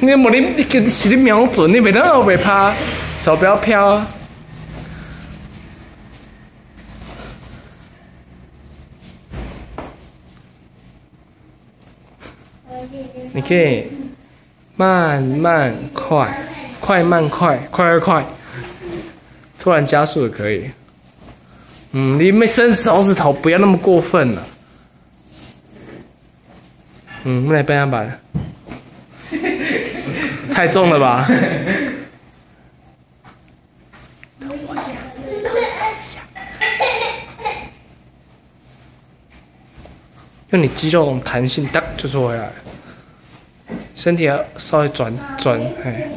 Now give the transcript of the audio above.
你无你你你是你瞄准，你袂当后袂拍，手不要飘。你可以慢慢快，快慢快，快快快，突然加速也可以。嗯，你没伸手指头，不要那么过分了。嗯，来搬下板，太重了吧？用你肌肉弹性，哒就做回来。身体要稍微转转，哎。